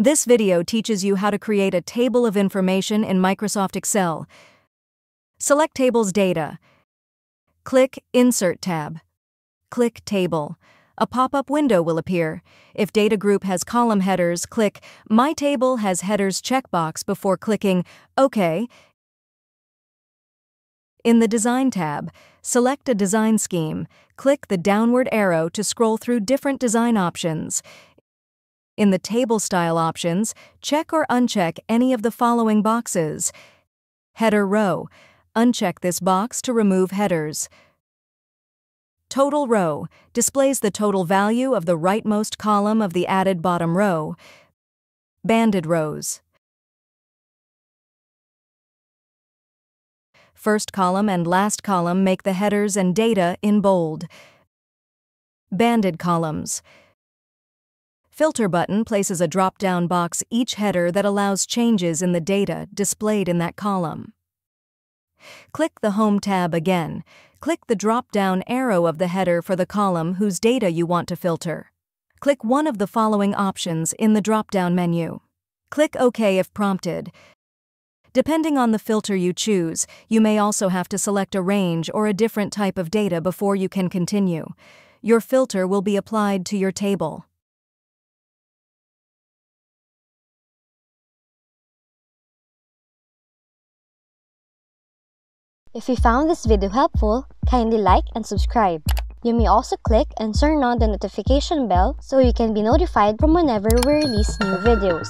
This video teaches you how to create a table of information in Microsoft Excel. Select Tables Data. Click Insert tab. Click Table. A pop-up window will appear. If data group has column headers, click My Table has Headers checkbox before clicking OK. In the Design tab, select a design scheme. Click the downward arrow to scroll through different design options. In the Table Style options, check or uncheck any of the following boxes. Header row. Uncheck this box to remove headers. Total row displays the total value of the rightmost column of the added bottom row. Banded rows. First column and last column make the headers and data in bold. Banded columns. Filter button places a drop-down box each header that allows changes in the data displayed in that column. Click the Home tab again. Click the drop-down arrow of the header for the column whose data you want to filter. Click one of the following options in the drop-down menu. Click OK if prompted. Depending on the filter you choose, you may also have to select a range or a different type of data before you can continue. Your filter will be applied to your table. If you found this video helpful, kindly like and subscribe. You may also click and turn on the notification bell so you can be notified from whenever we release new videos.